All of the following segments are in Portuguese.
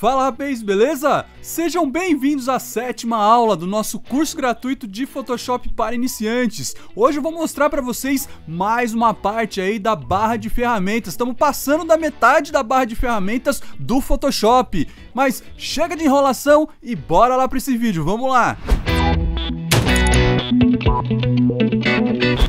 Fala rapaz, beleza? Sejam bem-vindos à sétima aula do nosso curso gratuito de Photoshop para iniciantes. Hoje eu vou mostrar para vocês mais uma parte aí da barra de ferramentas. Estamos passando da metade da barra de ferramentas do Photoshop. Mas chega de enrolação e bora lá para esse vídeo, vamos lá!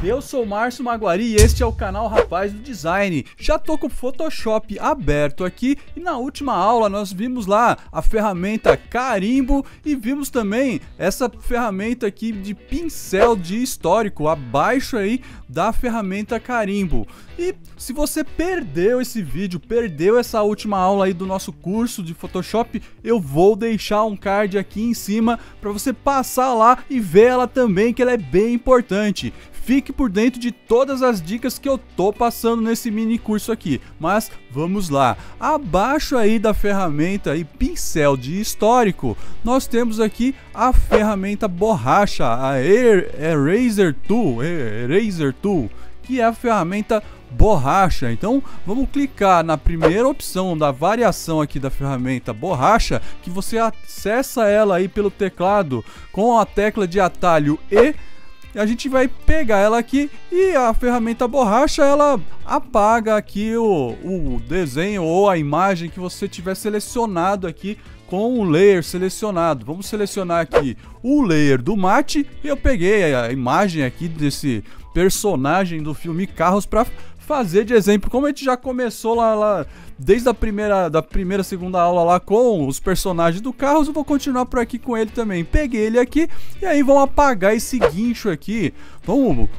Eu sou Márcio Maguari e este é o canal Rapaz do Design. Já tô com o Photoshop aberto aqui e na última aula nós vimos lá a ferramenta carimbo e vimos também essa ferramenta aqui de pincel de histórico abaixo aí da ferramenta carimbo. E se você perdeu esse vídeo, perdeu essa última aula aí do nosso curso de Photoshop, eu vou deixar um card aqui em cima para você passar lá e ver ela também que ela é bem importante. Fique por dentro de todas as dicas que eu tô passando nesse mini curso aqui. Mas vamos lá. Abaixo aí da ferramenta e pincel de histórico, nós temos aqui a ferramenta borracha, a Eraser Tool, Eraser Tool, que é a ferramenta borracha. Então, vamos clicar na primeira opção da variação aqui da ferramenta borracha, que você acessa ela aí pelo teclado com a tecla de atalho E a gente vai pegar ela aqui e a ferramenta borracha ela apaga aqui o, o desenho ou a imagem que você tiver selecionado aqui com o layer selecionado. Vamos selecionar aqui o layer do mate e eu peguei a imagem aqui desse personagem do filme Carros para fazer de exemplo. Como a gente já começou lá, lá desde a primeira, da primeira, segunda aula lá com os personagens do Carros, eu vou continuar por aqui com ele também. Peguei ele aqui e aí vamos apagar esse guincho aqui. Vamos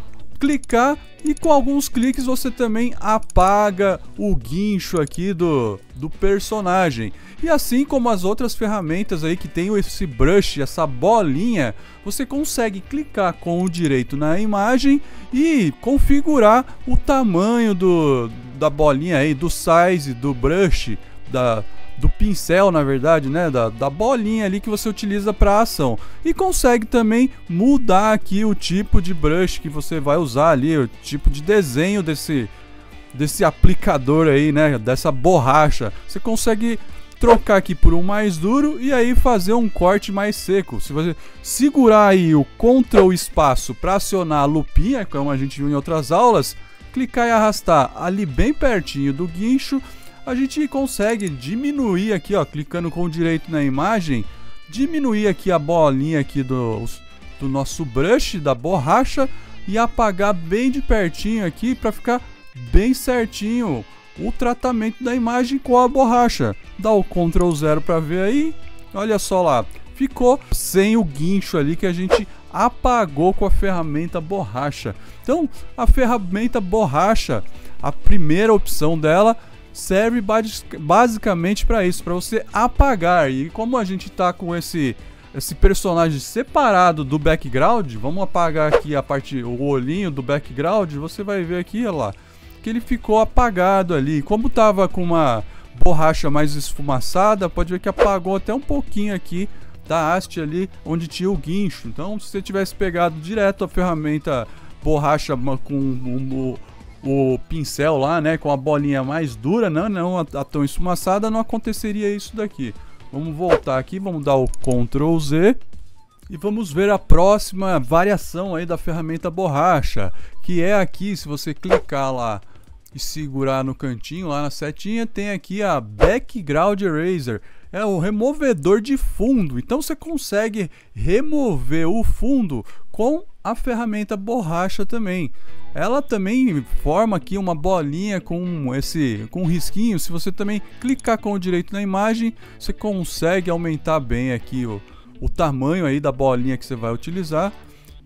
clicar e com alguns cliques você também apaga o guincho aqui do, do personagem. E assim como as outras ferramentas aí que tem esse brush, essa bolinha, você consegue clicar com o direito na imagem e configurar o tamanho do, da bolinha aí, do size, do brush, da, do pincel, na verdade, né, da, da bolinha ali que você utiliza para ação. E consegue também mudar aqui o tipo de brush que você vai usar ali, o tipo de desenho desse desse aplicador aí, né, dessa borracha. Você consegue trocar aqui por um mais duro e aí fazer um corte mais seco. Se você segurar aí o Ctrl espaço para acionar a lupinha, como a gente viu em outras aulas, clicar e arrastar ali bem pertinho do guincho, a gente consegue diminuir aqui, ó, clicando com o direito na imagem, diminuir aqui a bolinha aqui do, do nosso brush, da borracha, e apagar bem de pertinho aqui para ficar bem certinho o tratamento da imagem com a borracha. Dá o Ctrl 0 para ver aí. Olha só lá, ficou sem o guincho ali que a gente apagou com a ferramenta borracha. Então, a ferramenta borracha, a primeira opção dela serve basicamente para isso, para você apagar. E como a gente está com esse esse personagem separado do background, vamos apagar aqui a parte o olhinho do background, você vai ver aqui, olha lá que ele ficou apagado ali. Como tava com uma borracha mais esfumaçada, pode ver que apagou até um pouquinho aqui da haste ali onde tinha o guincho. Então, se você tivesse pegado direto a ferramenta borracha com o, o, pincel lá, né, com a bolinha mais dura, não, não a, a tão esfumaçada, não aconteceria isso daqui. Vamos voltar aqui, vamos dar o Ctrl Z e vamos ver a próxima variação aí da ferramenta borracha, que é aqui, se você clicar lá e segurar no cantinho lá na setinha, tem aqui a Background Eraser. É o removedor de fundo. Então você consegue remover o fundo com a ferramenta borracha também. Ela também forma aqui uma bolinha com esse com um risquinho. Se você também clicar com o direito na imagem, você consegue aumentar bem aqui o, o tamanho aí da bolinha que você vai utilizar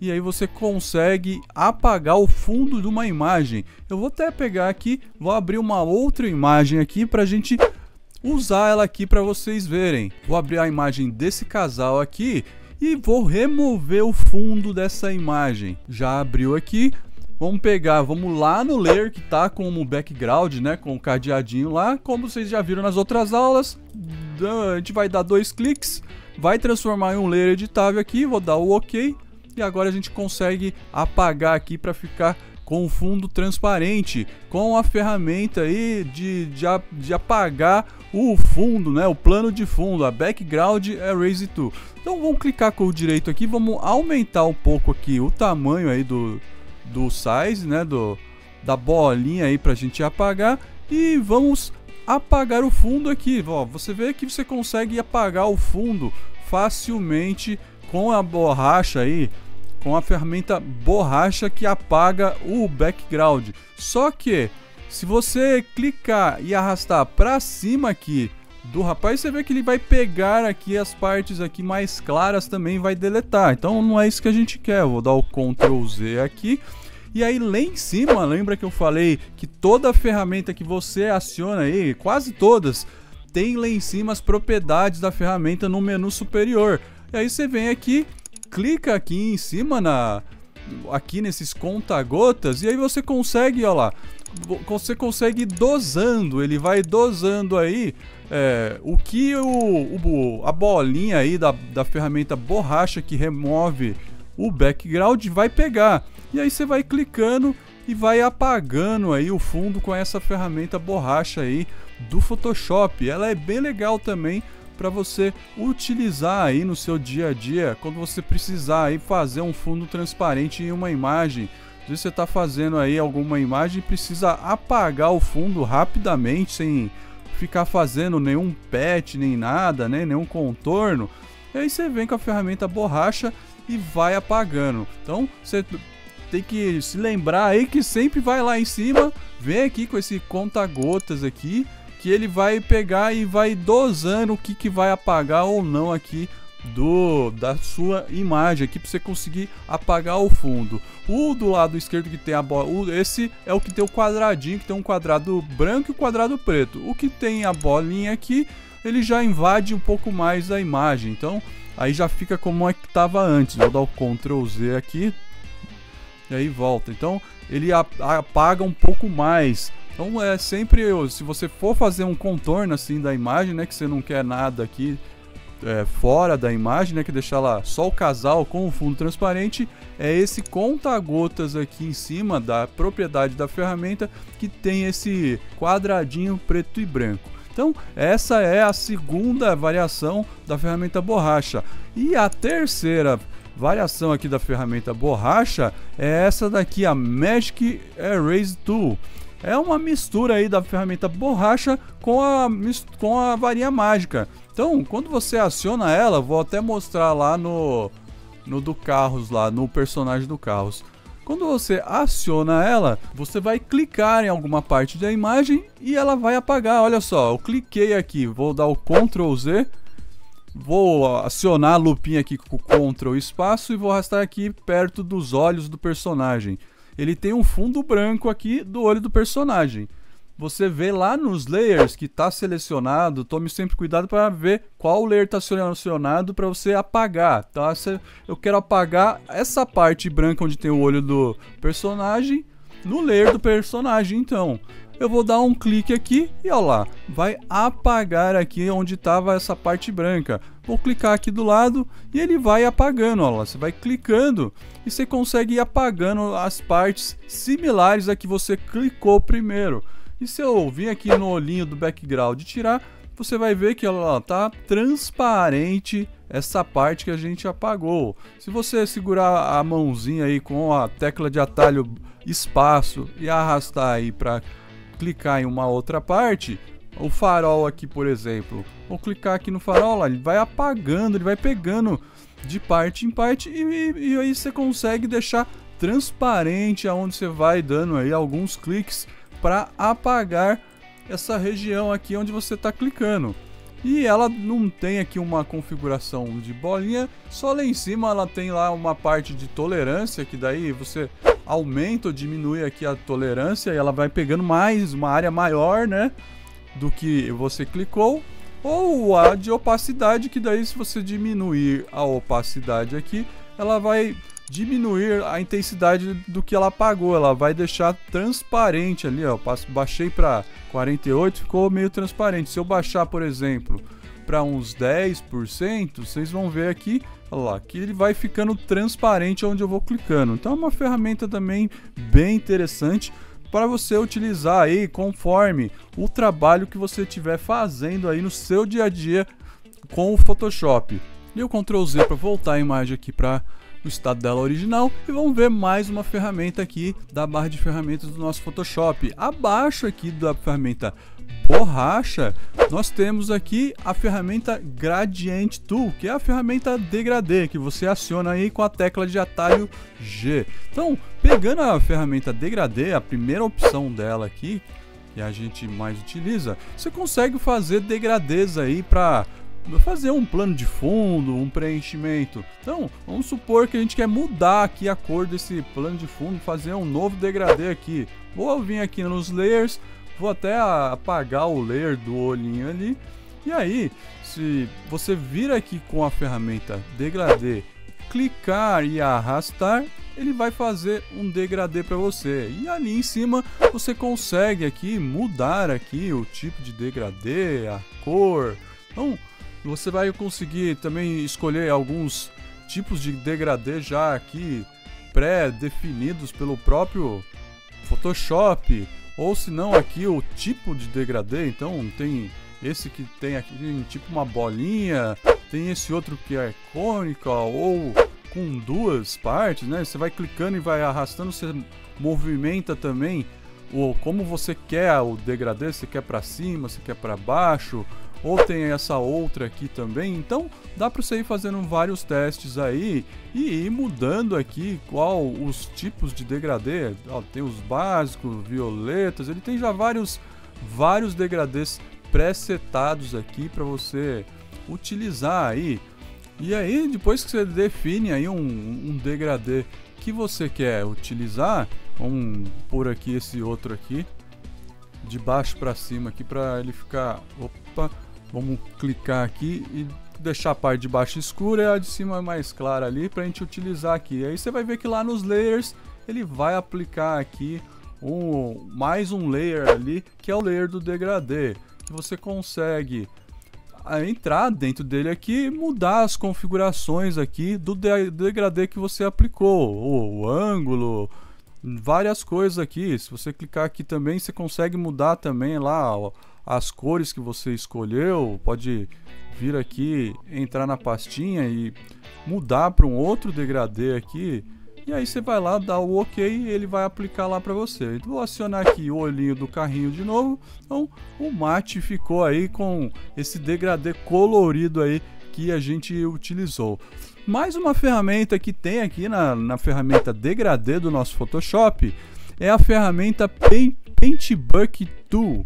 e aí você consegue apagar o fundo de uma imagem. Eu vou até pegar aqui, vou abrir uma outra imagem aqui para a gente usar ela aqui para vocês verem. Vou abrir a imagem desse casal aqui e vou remover o fundo dessa imagem. Já abriu aqui. Vamos pegar, vamos lá no layer que tá com o background, né, com o cadeadinho lá, como vocês já viram nas outras aulas. A gente vai dar dois cliques, vai transformar em um layer editável aqui, vou dar o OK e agora a gente consegue apagar aqui para ficar com fundo transparente, com a ferramenta aí de, de, de apagar o fundo, né, o plano de fundo, a Background Erase Tool. Então vamos clicar com o direito aqui, vamos aumentar um pouco aqui o tamanho aí do, do size, né, do, da bolinha aí para a gente apagar e vamos apagar o fundo aqui. Ó, você vê que você consegue apagar o fundo facilmente com a borracha aí, com a ferramenta borracha que apaga o background. Só que se você clicar e arrastar para cima aqui do rapaz, você vê que ele vai pegar aqui as partes aqui mais claras também vai deletar. Então não é isso que a gente quer. Eu vou dar o Ctrl Z aqui e aí lá em cima, lembra que eu falei que toda ferramenta que você aciona aí, quase todas, tem lá em cima as propriedades da ferramenta no menu superior. E aí você vem aqui, clica aqui em cima na aqui nesses conta-gotas e aí você consegue, ó lá, você consegue ir dosando, ele vai dosando aí é, o que o, o, a bolinha aí da, da ferramenta borracha que remove o background vai pegar. E aí você vai clicando e vai apagando aí o fundo com essa ferramenta borracha aí do Photoshop. Ela é bem legal também para você utilizar aí no seu dia a dia, quando você precisar aí fazer um fundo transparente em uma imagem. Vezes você está fazendo aí alguma imagem e precisa apagar o fundo rapidamente, sem ficar fazendo nenhum patch, nem nada, né? nenhum contorno. E aí você vem com a ferramenta borracha e vai apagando. Então você tem que se lembrar aí que sempre vai lá em cima, vem aqui com esse conta-gotas aqui, que ele vai pegar e vai dosando o que, que vai apagar ou não aqui do da sua imagem aqui para você conseguir apagar o fundo. O do lado esquerdo que tem a bola, esse é o que tem o quadradinho, que tem um quadrado branco e um quadrado preto. O que tem a bolinha aqui, ele já invade um pouco mais da imagem. Então, aí já fica como é que estava antes. Vou dar o Ctrl Z aqui, e aí volta. Então ele apaga um pouco mais. Então é sempre, se você for fazer um contorno assim da imagem, né, que você não quer nada aqui é, fora da imagem, né, que deixar lá só o casal com o fundo transparente, é esse conta-gotas aqui em cima da propriedade da ferramenta que tem esse quadradinho preto e branco. Então, essa é a segunda variação da ferramenta borracha. E a terceira variação aqui da ferramenta borracha é essa daqui, a Magic Erase Tool. É uma mistura aí da ferramenta borracha com a, com a varinha mágica. Então, quando você aciona ela, vou até mostrar lá no, no do Carros, lá no personagem do Carros. Quando você aciona ela, você vai clicar em alguma parte da imagem e ela vai apagar. Olha só, eu cliquei aqui, vou dar o Ctrl Z Vou acionar a lupinha aqui com o Ctrl espaço e vou arrastar aqui perto dos olhos do personagem. Ele tem um fundo branco aqui do olho do personagem. Você vê lá nos layers que está selecionado, tome sempre cuidado para ver qual layer está selecionado para você apagar, tá? Eu quero apagar essa parte branca onde tem o olho do personagem no layer do personagem, então eu vou dar um clique aqui e olha lá, vai apagar aqui onde estava essa parte branca. Vou clicar aqui do lado e ele vai apagando, olha lá, você vai clicando e você consegue ir apagando as partes similares a que você clicou primeiro. E se eu vir aqui no olhinho do background e tirar, você vai ver que ela tá transparente essa parte que a gente apagou. Se você segurar a mãozinha aí com a tecla de atalho espaço e arrastar aí para clicar em uma outra parte, o farol aqui, por exemplo, vou clicar aqui no farol, ele vai apagando, ele vai pegando de parte em parte e, e, e aí você consegue deixar transparente aonde você vai dando aí alguns cliques para apagar essa região aqui onde você está clicando. E ela não tem aqui uma configuração de bolinha, só lá em cima ela tem lá uma parte de tolerância, que daí você aumenta ou diminui aqui a tolerância e ela vai pegando mais, uma área maior, né? Do que você clicou. Ou a de opacidade, que daí se você diminuir a opacidade aqui, ela vai diminuir a intensidade do que ela apagou. Ela vai deixar transparente ali, ó. Baixei para 48, ficou meio transparente. Se eu baixar, por exemplo, para uns 10%, vocês vão ver aqui, lá, que ele vai ficando transparente onde eu vou clicando. Então é uma ferramenta também bem interessante para você utilizar aí conforme o trabalho que você estiver fazendo aí no seu dia a dia com o Photoshop. E o Ctrl Z para voltar a imagem aqui para o estado dela original e vamos ver mais uma ferramenta aqui da barra de ferramentas do nosso Photoshop. Abaixo aqui da ferramenta borracha, nós temos aqui a ferramenta Gradient Tool, que é a ferramenta degradê, que você aciona aí com a tecla de atalho G. Então, pegando a ferramenta degradê, a primeira opção dela aqui, que a gente mais utiliza, você consegue fazer degradês aí para fazer um plano de fundo, um preenchimento. Então, vamos supor que a gente quer mudar aqui a cor desse plano de fundo, fazer um novo degradê aqui. Vou vir aqui nos layers, vou até apagar o layer do olhinho ali. E aí, se você vir aqui com a ferramenta degradê, clicar e arrastar, ele vai fazer um degradê para você. E ali em cima você consegue aqui mudar aqui o tipo de degradê, a cor. Então, você vai conseguir também escolher alguns tipos de degradê já aqui pré-definidos pelo próprio Photoshop, ou se não aqui o tipo de degradê, então tem esse que tem aqui tipo uma bolinha, tem esse outro que é cônica ou com duas partes, né? Você vai clicando e vai arrastando, você movimenta também o como você quer o degradê, se quer para cima, se quer para baixo, ou tem essa outra aqui também. Então dá para você ir fazendo vários testes aí e ir mudando aqui qual os tipos de degradê. Ó, tem os básicos, violetas, ele tem já vários vários degradês pré-setados aqui para você utilizar aí. E aí depois que você define aí um, um degradê que você quer utilizar, vamos por aqui esse outro aqui de baixo para cima aqui para ele ficar opa Vamos clicar aqui e deixar a parte de baixo escura e a de cima mais clara ali para a gente utilizar aqui. Aí você vai ver que lá nos layers ele vai aplicar aqui um, mais um layer ali, que é o layer do degradê. Que você consegue entrar dentro dele aqui e mudar as configurações aqui do degradê que você aplicou, o, o ângulo, várias coisas aqui. Se você clicar aqui também, você consegue mudar também lá ó, as cores que você escolheu, pode vir aqui, entrar na pastinha e mudar para um outro degradê aqui. E aí você vai lá, dá o OK e ele vai aplicar lá para você. Então, vou acionar aqui o olhinho do carrinho de novo. Então o mate ficou aí com esse degradê colorido aí que a gente utilizou. Mais uma ferramenta que tem aqui na, na ferramenta degradê do nosso Photoshop é a ferramenta Paint, Bucket Tool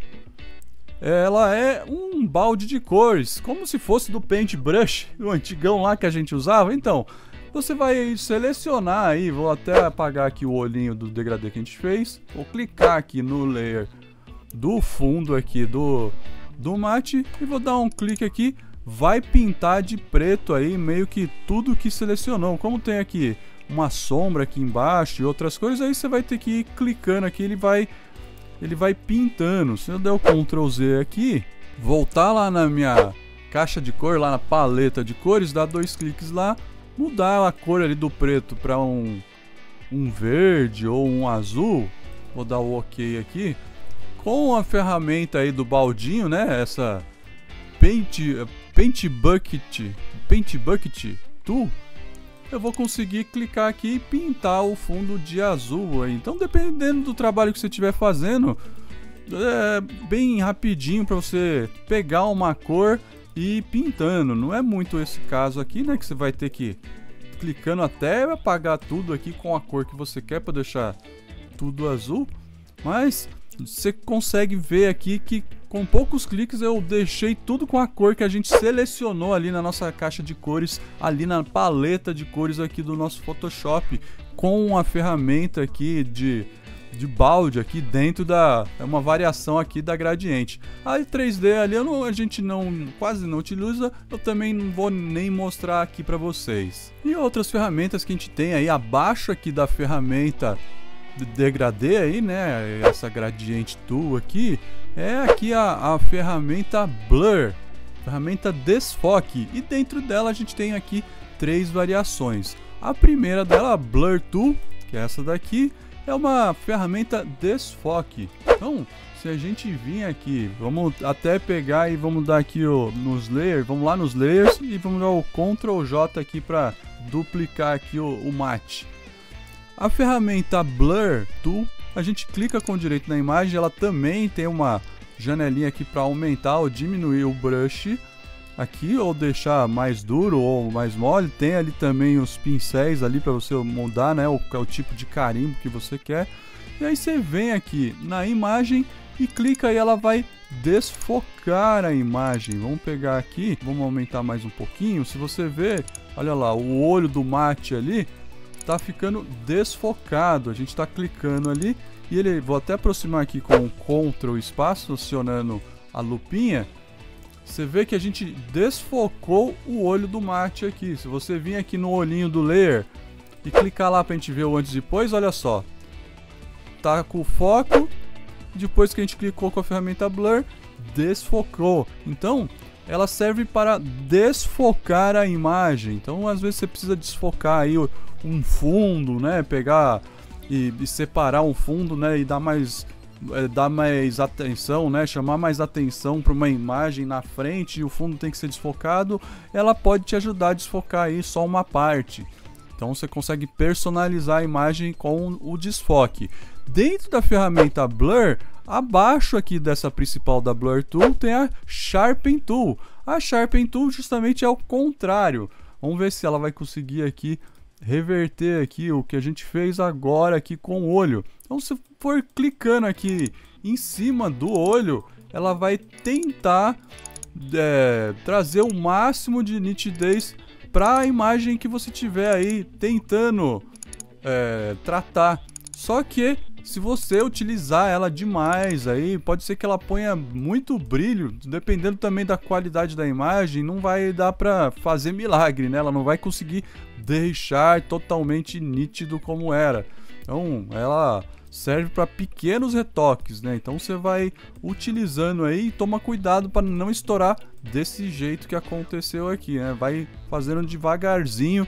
ela é um balde de cores, como se fosse do Paintbrush, o antigão lá que a gente usava. Então, você vai selecionar aí, vou até apagar aqui o olhinho do degradê que a gente fez, vou clicar aqui no layer do fundo aqui do, do mate e vou dar um clique aqui, vai pintar de preto aí meio que tudo que selecionou. Como tem aqui uma sombra aqui embaixo e outras coisas, aí você vai ter que ir clicando aqui, ele vai ele vai pintando. Se eu der o Ctrl Z aqui, voltar lá na minha caixa de cor, lá na paleta de cores, dar dois cliques lá, mudar a cor ali do preto para um, um verde ou um azul. Vou dar o OK aqui. Com a ferramenta aí do baldinho, né? Essa Paint, Paint Bucket, Paint Bucket Tool eu vou conseguir clicar aqui e pintar o fundo de azul. Então, dependendo do trabalho que você estiver fazendo, é bem rapidinho para você pegar uma cor e ir pintando. Não é muito esse caso aqui, né? Que você vai ter que clicando até apagar tudo aqui com a cor que você quer para deixar tudo azul. Mas você consegue ver aqui que com poucos cliques eu deixei tudo com a cor que a gente selecionou ali na nossa caixa de cores, ali na paleta de cores aqui do nosso Photoshop, com a ferramenta aqui de de balde aqui dentro da é uma variação aqui da gradiente. A 3D ali não, a gente não quase não utiliza, eu também não vou nem mostrar aqui para vocês. E outras ferramentas que a gente tem aí abaixo aqui da ferramenta degradê aí, né? Essa gradiente tool aqui é aqui a, a ferramenta Blur. ferramenta Desfoque, e dentro dela a gente tem aqui três variações. A primeira dela, Blur Tool, que é essa daqui, é uma ferramenta Desfoque. Então, se a gente vir aqui, vamos até pegar e vamos dar aqui o, nos layers, vamos lá nos layers e vamos dar o Ctrl J aqui para duplicar aqui o, o mate. A ferramenta Blur Tool, a gente clica com direito na imagem, ela também tem uma janelinha aqui para aumentar ou diminuir o brush aqui ou deixar mais duro ou mais mole. Tem ali também os pincéis ali para você mudar, né, o, o tipo de carimbo que você quer. E aí você vem aqui na imagem e clica e ela vai desfocar a imagem. Vamos pegar aqui, vamos aumentar mais um pouquinho. Se você ver, olha lá, o olho do mate ali tá ficando desfocado. A gente está clicando ali e ele, vou até aproximar aqui com o Ctrl espaço, acionando a lupinha. Você vê que a gente desfocou o olho do mate aqui. Se você vir aqui no olhinho do layer e clicar lá para a gente ver o antes e depois, olha só. Tá com o foco. Depois que a gente clicou com a ferramenta Blur, desfocou. Então, ela serve para desfocar a imagem. Então, às vezes você precisa desfocar aí um fundo, né? Pegar e, e separar um fundo, né? E dar mais é, dar mais atenção, né? Chamar mais atenção para uma imagem na frente e o fundo tem que ser desfocado, ela pode te ajudar a desfocar aí só uma parte. Então você consegue personalizar a imagem com o desfoque. Dentro da ferramenta Blur, abaixo aqui dessa principal da Blur Tool tem a Sharpen Tool. A Sharpen Tool justamente é o contrário. Vamos ver se ela vai conseguir aqui reverter aqui o que a gente fez agora aqui com o olho. Então se for clicando aqui em cima do olho, ela vai tentar é, trazer o máximo de nitidez para a imagem que você tiver aí tentando é, tratar. Só que se você utilizar ela demais aí, pode ser que ela ponha muito brilho, dependendo também da qualidade da imagem, não vai dar para fazer milagre, né? Ela não vai conseguir deixar totalmente nítido como era. Então, ela serve para pequenos retoques, né? Então você vai utilizando aí e toma cuidado para não estourar desse jeito que aconteceu aqui, né? Vai fazendo devagarzinho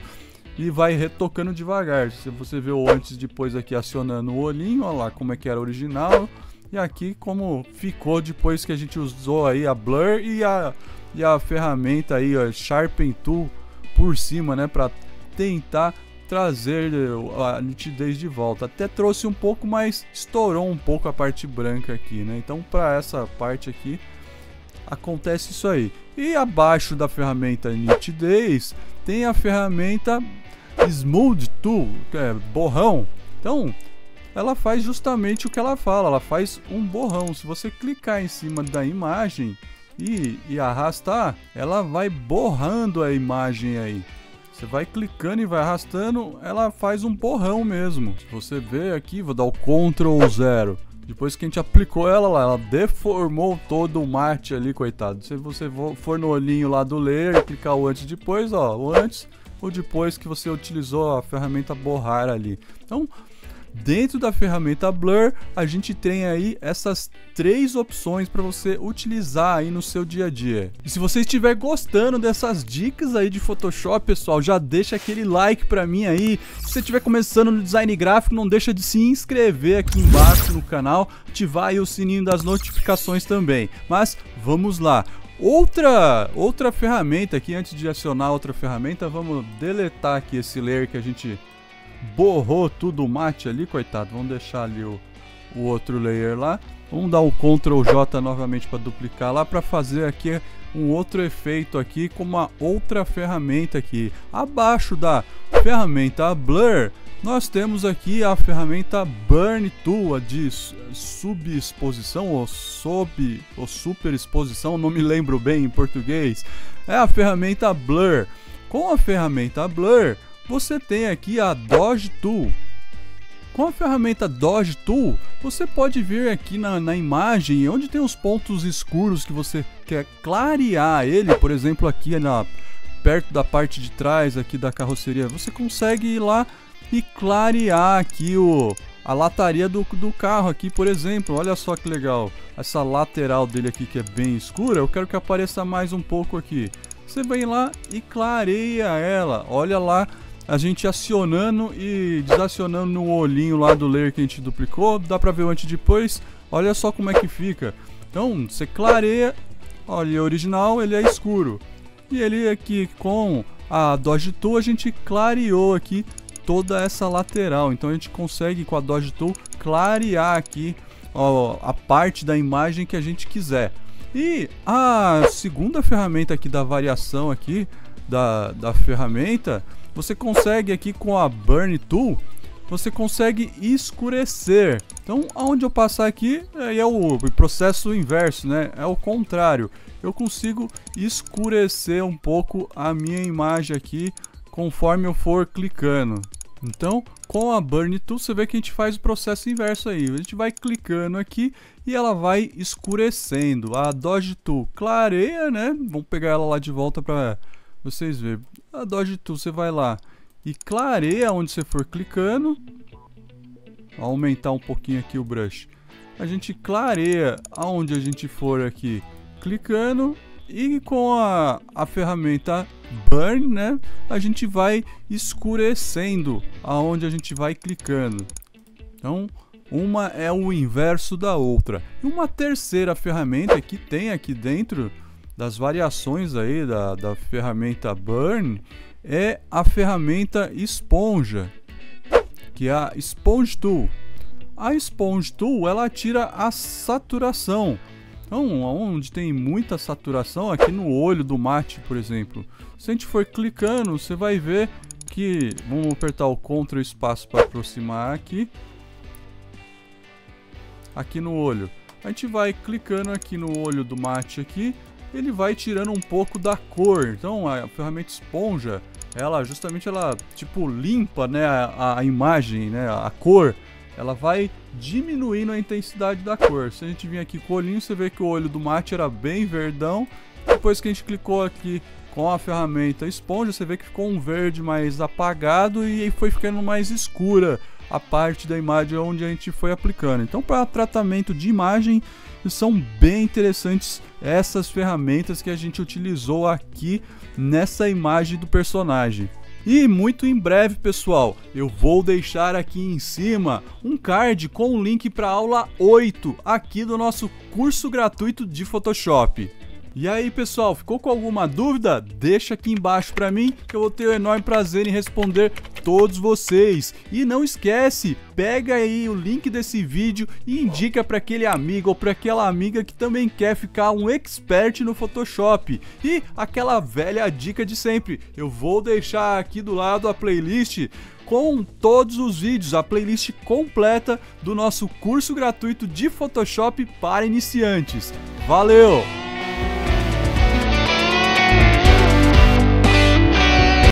e vai retocando devagar. Se você vê o antes e depois aqui acionando o olhinho, olha lá como é que era original. E aqui como ficou depois que a gente usou aí a Blur e a, e a ferramenta aí, a Sharpen Tool por cima, né? Para tentar trazer a nitidez de volta. Até trouxe um pouco, mas estourou um pouco a parte branca aqui, né? Então para essa parte aqui acontece isso aí. E abaixo da ferramenta nitidez tem a ferramenta Smooth Tool, que é borrão. Então, ela faz justamente o que ela fala, ela faz um borrão. Se você clicar em cima da imagem e, e arrastar, ela vai borrando a imagem aí. Você vai clicando e vai arrastando, ela faz um borrão mesmo. Você vê aqui, vou dar o Ctrl 0. Depois que a gente aplicou ela lá, ela deformou todo o mate ali, coitado. Se você for no olhinho lá do layer e clicar o antes e depois, ó, o antes ou depois que você utilizou a ferramenta borrar ali. Então, Dentro da ferramenta Blur, a gente tem aí essas três opções para você utilizar aí no seu dia a dia. E se você estiver gostando dessas dicas aí de Photoshop, pessoal, já deixa aquele like para mim aí. Se você estiver começando no design gráfico, não deixa de se inscrever aqui embaixo no canal, ativar aí o sininho das notificações também. Mas vamos lá. Outra, outra ferramenta aqui, antes de acionar outra ferramenta, vamos deletar aqui esse layer que a gente borrou tudo o mate ali, coitado. Vamos deixar ali o, o outro layer lá. Vamos dar o Ctrl J novamente para duplicar lá para fazer aqui um outro efeito aqui com uma outra ferramenta aqui. Abaixo da ferramenta Blur, nós temos aqui a ferramenta Burn Tool, de subexposição ou sob ou superexposição, não me lembro bem em português. É a ferramenta Blur. Com a ferramenta Blur, você tem aqui a Dodge Tool. Com a ferramenta Dodge Tool, você pode vir aqui na, na imagem onde tem os pontos escuros que você quer clarear ele, por exemplo aqui na, perto da parte de trás aqui da carroceria, você consegue ir lá e clarear aqui o, a lataria do, do carro aqui, por exemplo. Olha só que legal. Essa lateral dele aqui que é bem escura, eu quero que apareça mais um pouco aqui. Você vem lá e clareia ela. Olha lá a gente acionando e desacionando no olhinho lá do layer que a gente duplicou. Dá pra ver o antes e depois. Olha só como é que fica. Então, você clareia. Olha, o original ele é escuro. E ele aqui com a Dodge Tool a gente clareou aqui toda essa lateral. Então a gente consegue com a Dodge Tool clarear aqui ó, a parte da imagem que a gente quiser. E a segunda ferramenta aqui da variação aqui da, da ferramenta, você consegue aqui com a Burn Tool, você consegue escurecer. Então, aonde eu passar aqui é o processo inverso, né? É o contrário. Eu consigo escurecer um pouco a minha imagem aqui conforme eu for clicando. Então, com a Burn Tool, você vê que a gente faz o processo inverso aí. A gente vai clicando aqui e ela vai escurecendo. A Dodge Tool clareia, né? Vamos pegar ela lá de volta para vocês verem. A Dodge Tool, você vai lá e clareia onde você for clicando. Aumentar um pouquinho aqui o brush. A gente clareia aonde a gente for aqui clicando e com a, a ferramenta Burn, né, a gente vai escurecendo aonde a gente vai clicando. Então, uma é o inverso da outra. E uma terceira ferramenta que tem aqui dentro das variações aí da, da ferramenta Burn é a ferramenta Esponja, que é a Sponge Tool. A Sponge Tool ela tira a saturação então, onde tem muita saturação, aqui no olho do mate, por exemplo, se a gente for clicando, você vai ver que, vamos apertar o Ctrl espaço para aproximar aqui, aqui no olho. A gente vai clicando aqui no olho do mate aqui, ele vai tirando um pouco da cor. Então, a ferramenta esponja, ela justamente ela tipo limpa, né, a, a imagem, né, a cor ela vai diminuindo a intensidade da cor. Se a gente vir aqui com o olhinho, você vê que o olho do mate era bem verdão. Depois que a gente clicou aqui com a ferramenta esponja, você vê que ficou um verde mais apagado e foi ficando mais escura a parte da imagem onde a gente foi aplicando. Então, para tratamento de imagem, são bem interessantes essas ferramentas que a gente utilizou aqui nessa imagem do personagem. E muito em breve, pessoal, eu vou deixar aqui em cima um card com o link para aula 8 aqui do nosso curso gratuito de Photoshop. E aí, pessoal, ficou com alguma dúvida? Deixa aqui embaixo para mim que eu vou ter o enorme prazer em responder todos vocês. E não esquece, pega aí o link desse vídeo e indica para aquele amigo ou para aquela amiga que também quer ficar um expert no Photoshop. E aquela velha dica de sempre, eu vou deixar aqui do lado a playlist com todos os vídeos, a playlist completa do nosso curso gratuito de Photoshop para iniciantes. Valeu!